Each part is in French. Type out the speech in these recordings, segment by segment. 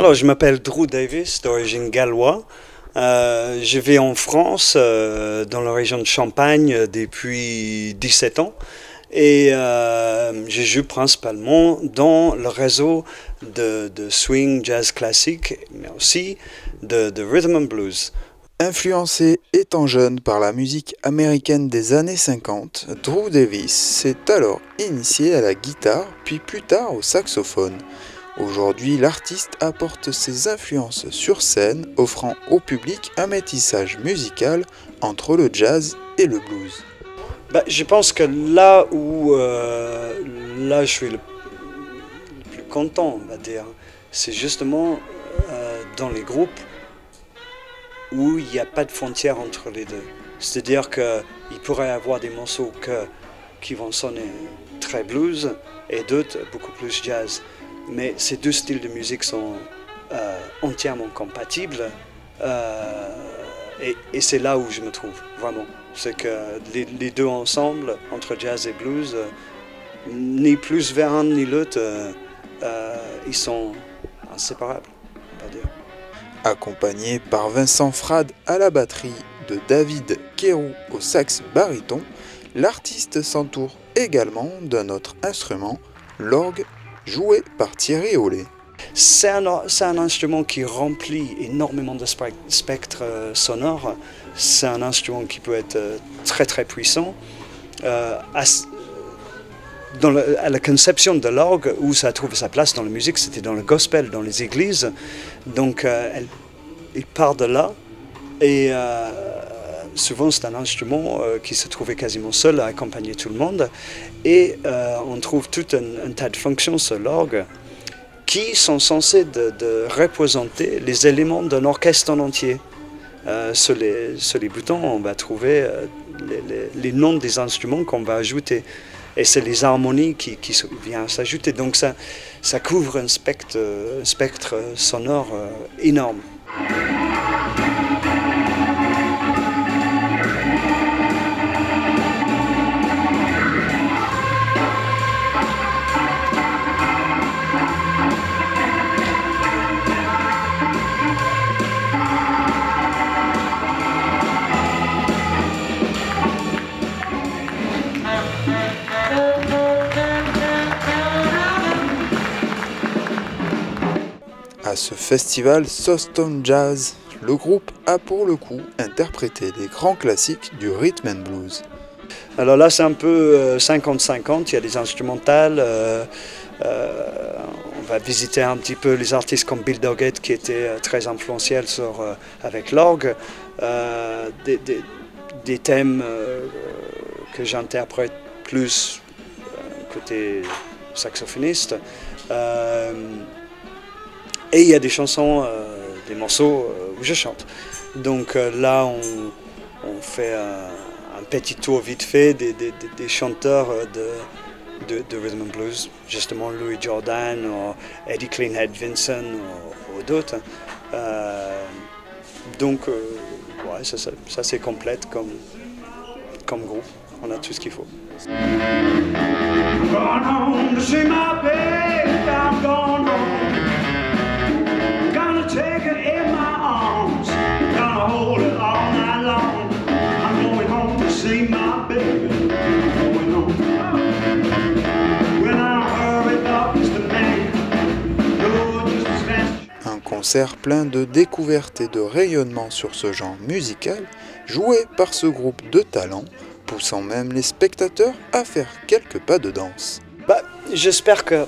Alors, je m'appelle Drew Davis, d'origine gallois. Euh, je vis en France, euh, dans la région de Champagne, depuis 17 ans. Et euh, je joue principalement dans le réseau de, swing, jazz classique, mais aussi de rhythm and blues. Influencé étant jeune par la musique américaine des années 50, Drew Davis s'est alors initié à la guitare, puis plus tard au saxophone. Aujourd'hui, l'artiste apporte ses influences sur scène, offrant au public un métissage musical entre le jazz et le blues. Bah, je pense que là où euh, là je suis le, plus content, on va dire, c'est justement euh, dans les groupes où il n'y a pas de frontière entre les deux. C'est-à-dire qu'il pourrait y avoir des morceaux qui vont sonner très blues et d'autres beaucoup plus jazz. Mais ces deux styles de musique sont euh, entièrement compatibles et, et c'est là où je me trouve, vraiment c'est que les, deux ensemble, entre jazz et blues, euh, ni plus vers un ni l'autre, euh, euh, ils sont inséparables, on dire. Accompagné par Vincent Frad à la batterie, de David Kérou au sax baryton, l'artiste s'entoure également d'un autre instrument, l'orgue, joué par Thierry Ollet. C'est un, instrument qui remplit énormément de spectres sonores c'est un instrument qui peut être euh, très très puissant. Euh, à, la conception de l'orgue, où ça a trouvé sa place dans la musique, c'était dans le gospel, dans les églises. Donc euh, il part de là. Et souvent c'est un instrument qui se trouvait quasiment seul à accompagner tout le monde. Et on trouve tout un, tas de fonctions sur l'orgue qui sont censées de, représenter les éléments d'un orchestre en entier. Euh, sur, les, boutons, on va trouver euh, les, noms des instruments qu'on va ajouter. Et c'est les harmonies qui, viennent s'ajouter. Donc ça, couvre un spectre, sonore euh, énorme. À ce festival Sostone Jazz, le groupe a pour le coup interprété des grands classiques du rhythm and blues. Alors là, c'est un peu 50-50, euh, il y a des instrumentales. Euh, euh, on va visiter un petit peu les artistes comme Bill Doggett qui était très influentiel sur, avec l'orgue. Des, thèmes que j'interprète plus côté saxophoniste. Et il y a des chansons, euh, des morceaux euh, où je chante. Donc euh, là, on, fait un, petit tour vite fait des, chanteurs de, de, rhythm and blues, justement Louis Jordan, Eddie Cleanhead Vincent ou, d'autres. donc, ouais, ça, ça, c'est complète comme, comme groupe. On a tout ce qu'il faut. Concert plein de découvertes et de rayonnement sur ce genre musical, joué par ce groupe de talents, poussant même les spectateurs à faire quelques pas de danse. Bah, J'espère que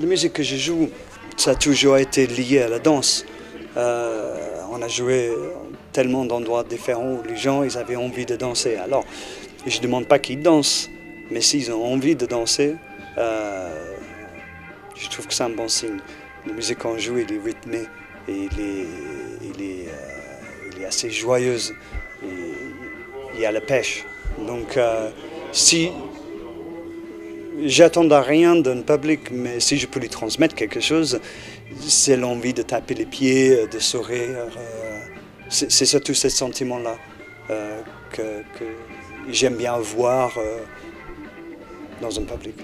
la musique que je joue, ça a toujours été lié à la danse. Euh, on a joué tellement d'endroits différents où les gens ils avaient envie de danser. Alors, je ne demande pas qu'ils dansent, mais s'ils ont envie de danser, euh, je trouve que c'est un bon signe. La musique qu'on joue, elle est rythmée et il est, euh, assez joyeuse. il y a la pêche. Donc, euh, si j'attends rien d'un public, mais si je peux lui transmettre quelque chose, c'est l'envie de taper les pieds, de sourire c'est surtout ce sentiment-là euh, que, j'aime bien voir euh, dans un public.